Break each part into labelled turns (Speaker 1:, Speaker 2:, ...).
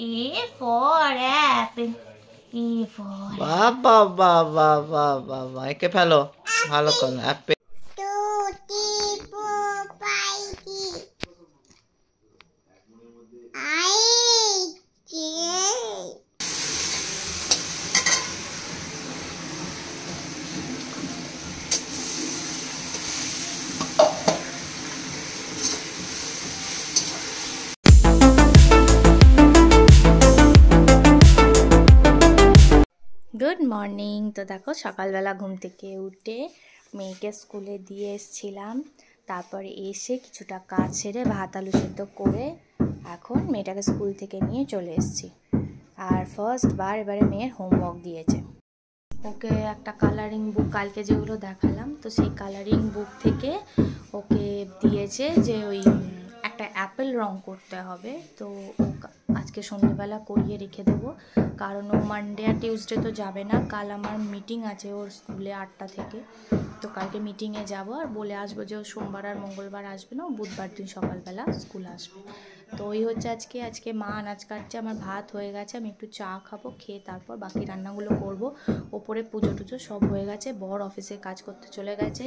Speaker 1: A for apple. A for
Speaker 2: বাবা বাবা বাবা বা একে ফেলো। ভালো করো অ্যাপে
Speaker 1: গুড মর্নিং তো দেখো, সকালবেলা ঘুম থেকে উঠে মেয়েকে স্কুলে দিয়ে এসছিলাম। তারপরে এসে কিছুটা কাজ সেরে ভাত আলু সেদ্ধ করে এখন মেয়েটাকে স্কুল থেকে নিয়ে চলে এসেছি। আর ফার্স্ট বার এবারে মেয়ের হোমওয়ার্ক দিয়েছে। ওকে একটা কালারিং বুক কালকে যেগুলো দেখালাম, তো সেই কালারিং বুক থেকে ওকে দিয়েছে যে ওই একটা অ্যাপেল রং করতে হবে। তো আজকে সন্ধ্যেবেলা করিয়ে রেখে দেবো। কারণ ও মানডে আর টিউসডে তো যাবে না। কাল আমার মিটিং আছে ওর স্কুলে আটটা থেকে। তো কালকে মিটিংয়ে যাব আর বলে আসব যে ও সোমবার আর মঙ্গলবার আসবে না। ও বুধবার দিন সকালবেলা স্কুল আসবে। তো ওই হচ্ছে আজকে আজকে মা আনাজ কাটছে, আমার ভাত হয়ে গেছে, আমি একটু চা খাব, খেয়ে তারপর বাকি রান্নাগুলো করব। ওপরে পুজো টুজো সব হয়ে গেছে, বর অফিসে কাজ করতে চলে গেছে।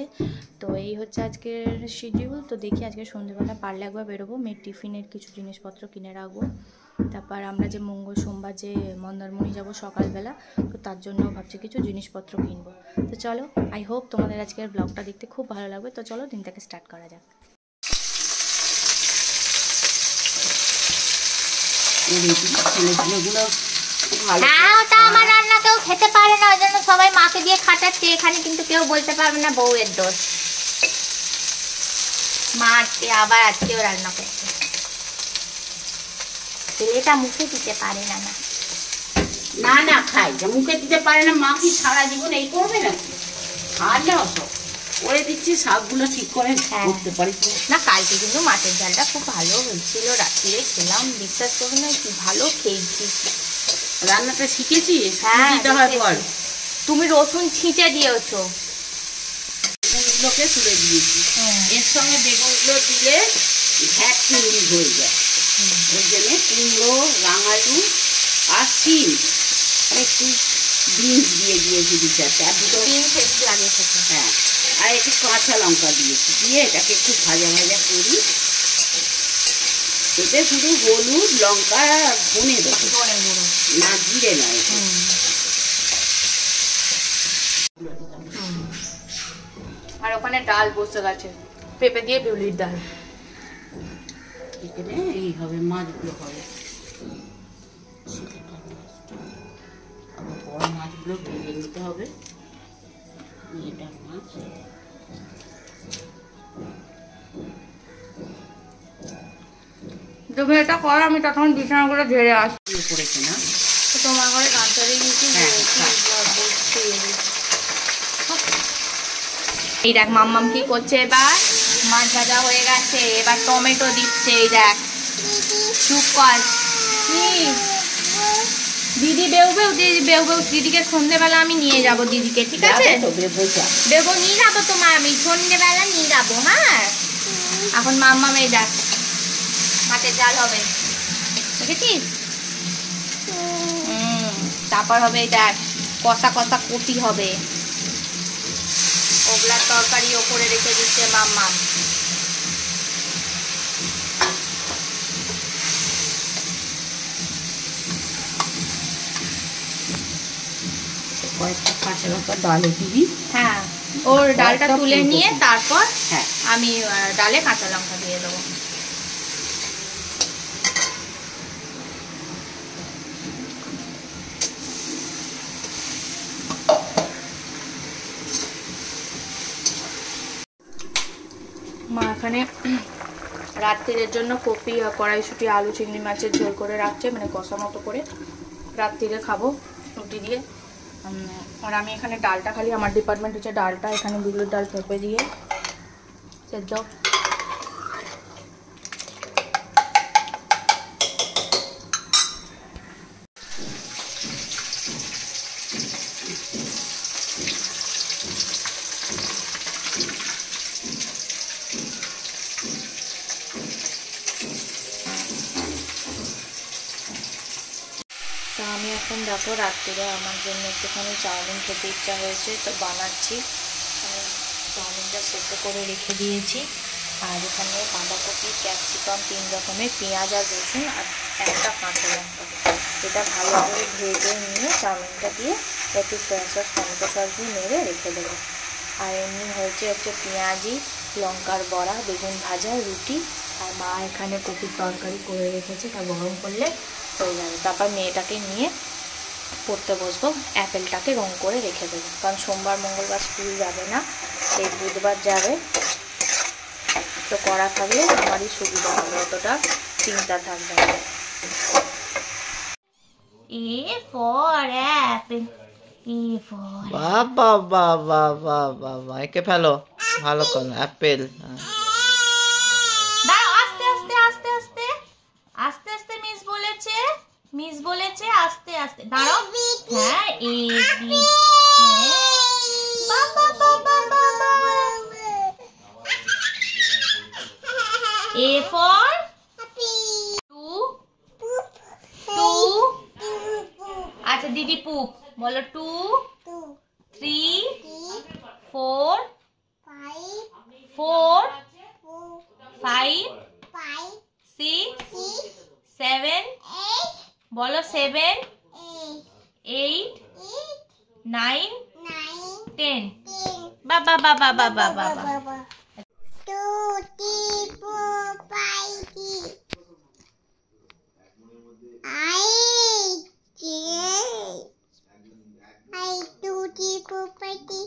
Speaker 1: তো এই হচ্ছে আজকের শিডিউল তো দেখি আজকে সন্ধ্যেবেলা পারলে একবার বেরোবো, মেয়ের টিফিনের কিছু জিনিসপত্র কিনে রাখব। তারপর আমরা যে মঙ্গল সোমবার যে মন্দারমণি যাব সকালবেলা, তো তার জন্য ভাবছি কিছু জিনিসপত্র কিনবো। তো চলো আই হোপ তোমাদের আজকের ব্লগটা দেখতে খুব ভালো লাগবে, তো চলো দিনটাকে স্টার্ট করা যাক।
Speaker 3: ছেলেগুলো ভালো
Speaker 1: হ্যাঁ। আমার রান্না কেউ খেতে পারে না ওই জন্য সবাই মাকে দিয়ে খাটাচ্ছে এখানে কিন্তু কেউ বলতে পারবে না বউয়ের দোষ। মা আজকে আবার আজকেও রান্না করছে। ছেলেটা মুখে দিতে পারে না না।
Speaker 3: না না খাই। যে মুখে দিতে পারে না মা কি সারা জীবন এই করবে না অসব করে দিচ্ছি শাকগুলো ঠিক করে
Speaker 1: হ্যাঁ।
Speaker 3: করতে পারি।
Speaker 1: না কালকে কিন্তু মাছের ঝালটা খুব ভালো হয়েছিল রাত্রিরে খেলাম বিশ্বাস করো না কি ভালো খেয়েছি।
Speaker 3: রান্নাটা শিখেছি
Speaker 1: হ্যাঁ, তুমি রসুন ছিঁচে দিয়েছ।
Speaker 3: বেগুনগুলোকে তুলে দিয়েছি। এর সঙ্গে বেগুনগুলো দিলে ঘ্যাট চিংড়ি হয়ে যায়। ওই জন্য কুমড়ো রাঙালু আর সিম একটু বিনস দিয়ে দিয়েছি দু চারটে। আর দুটো
Speaker 1: খেতে। লাগে
Speaker 3: হ্যাঁ। আর একটু কাঁচা লঙ্কা দিয়েছি। দিয়ে এটাকে একটু ভাজা ভাজা করি। এতে শুধু হলুদ লঙ্কা ধনে দেবো। না জিরে নয়
Speaker 1: আর ওখানে ডাল বসে গেছে। পেঁপে দিয়ে বিউলির ডাল।
Speaker 3: এখানে এই হবে মাছগুলো হবে। আবার বড় মাছগুলো ভেজে নিতে হবে। এটা মাছ।
Speaker 1: তুমি এটা করো আমি তখন বিছানা করে ঝেড়ে আসি।
Speaker 3: দিয়ে করেছে না?
Speaker 1: তো তোমার ঘরে গান চালিয়ে
Speaker 3: হ্যাঁ,
Speaker 1: এই দেখ মাম্মাম কি করছে এবার? মাছ ভাজা হয়ে গেছে এবার টমেটো দিচ্ছে এই দেখ। চুপ কর। কি? দিদি বেউ বেউ দিদি বেউ বেউ দিদিকে সন্ধেবেলা আমি নিয়ে যাব দিদিকে ঠিক আছে?
Speaker 3: বেবো
Speaker 1: নিয়ে যাব তোমার আমি সন্ধেবেলা নিয়ে যাব হ্যাঁ? এখন মাম্মা মেয়ে দেখ হাতে জাল হবে দেখেছিস? হুম, তারপর হবে দেখ কষা কষা কপি হবে। ওগুলার তরকারি ওপরে রেখে দিচ্ছে মাম্মা।
Speaker 3: কয়েকটা কাঁচা লঙ্কা ডালে দিবি
Speaker 1: হ্যাঁ ওর ডালটা তুলে নিয়ে তারপর
Speaker 3: হ্যাঁ।
Speaker 1: আমি ডালে কাঁচা লঙ্কা দিয়ে দেবো। মা এখানে রাত্রিরের জন্য কপি আর কড়াইশুটি আলু চিংড়ি মাছের ঝোল করে রাখছে মানে কষা মতো করে। রাত্রিরে খাব রুটি দিয়ে। আর আমি এখানে ডালটা খালি, আমার ডিপার্টমেন্ট হচ্ছে ডালটা, এখানে বিউলির ডাল পেঁপে দিয়ে সেদ্ধ। তো আমি এখন দেখো রাত্রিরে আমার জন্য একটুখানি চাউমিন খেতে ইচ্ছা হয়েছে, তো বানাচ্ছি। চাউমিনটা সেদ্ধ করে রেখে দিয়েছি। আর এখানে বাঁধাকপি, ক্যাপসিকাম, তিন রকমের পেঁয়াজ আর রসুন আর একটা কাঁচা লঙ্কা। এটা ভালো করে ভেজে নিয়ে চাউমিনটা দিয়ে একটু সয়া সস টমেটো সস দিয়ে নেড়ে রেখে দেবো। আর এমনি হয়েছে হচ্ছে পেঁয়াজি, লঙ্কার বড়া, বেগুন ভাজা, রুটি। আর মা এখানে কপির তরকারি করে রেখেছে তা গরম করলে হয়ে যাবে। তারপর মেয়েটাকে নিয়ে পড়তে বসবো অ্যাপেলটাকে রং করে রেখে দেবো। কারণ সোমবার মঙ্গলবার স্কুল যাবে না এই বুধবার যাবে। তো করা থাকলে আমারই সুবিধা হবে অতটা চিন্তা থাকবে না। এ ফর অ্যাপেল
Speaker 2: বাবা বাবা বাবা বাবা একে ফেলো। ভালো করো অ্যাপেল হ্যাঁ।
Speaker 1: দাঁড়াও আস্তে আস্তে আস্তে আস্তে আস্তে আস্তে মিস বলেছে মিস বলেছে আস্তে। আস্তে দাঁড়াও। হ্যাঁ এ বি। হ্যাঁ। For two. টু আচ্ছা দিদি পুপ। বলো two. Three. Four. Four. Five. Six. Seven. বলো seven. nine, nine, ten. ten. Ba ba ba
Speaker 4: ba ba ba ba
Speaker 5: ba. Two, three, four, five, six. I, I,
Speaker 6: two, three, four, five, six.